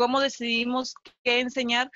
cómo decidimos qué enseñar,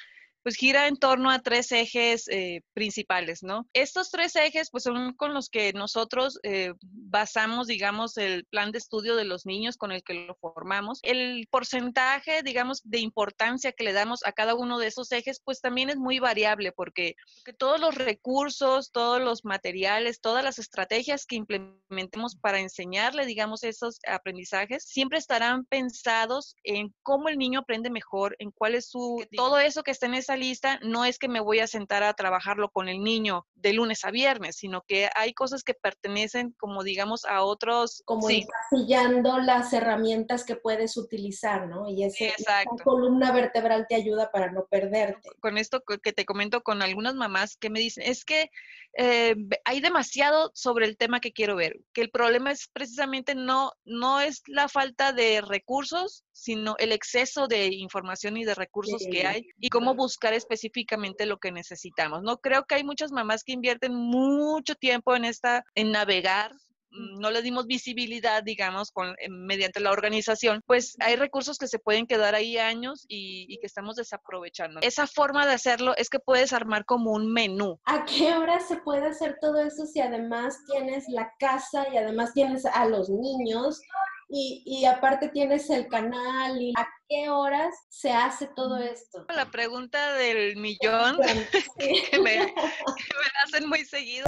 pues gira en torno a tres ejes eh, principales, ¿no? Estos tres ejes, pues son con los que nosotros eh, basamos, digamos, el plan de estudio de los niños con el que lo formamos. El porcentaje, digamos, de importancia que le damos a cada uno de esos ejes, pues también es muy variable porque, porque todos los recursos, todos los materiales, todas las estrategias que implementemos para enseñarle, digamos, esos aprendizajes, siempre estarán pensados en cómo el niño aprende mejor, en cuál es su, todo eso que está en esa lista no es que me voy a sentar a trabajarlo con el niño de lunes a viernes, sino que hay cosas que pertenecen, como digamos, a otros. Como sí. encasillando las herramientas que puedes utilizar, ¿no? Y ese, esa columna vertebral te ayuda para no perderte. Con esto que te comento con algunas mamás que me dicen, es que eh, hay demasiado sobre el tema que quiero ver, que el problema es precisamente no, no es la falta de recursos, sino el exceso de información y de recursos sí. que hay y cómo buscar específicamente lo que necesitamos. No creo que hay muchas mamás que invierten mucho tiempo en esta, en navegar Mm, no le dimos visibilidad, digamos, con, eh, mediante la organización, pues hay recursos que se pueden quedar ahí años y, y, que estamos desaprovechando. Esa forma de hacerlo es que puedes armar como un menú. ¿A qué hora se puede hacer todo eso si además tienes la casa y además tienes a los niños? Y, y, aparte tienes el canal y a qué horas se hace todo esto. La pregunta del millón que, me, que me hacen muy seguido.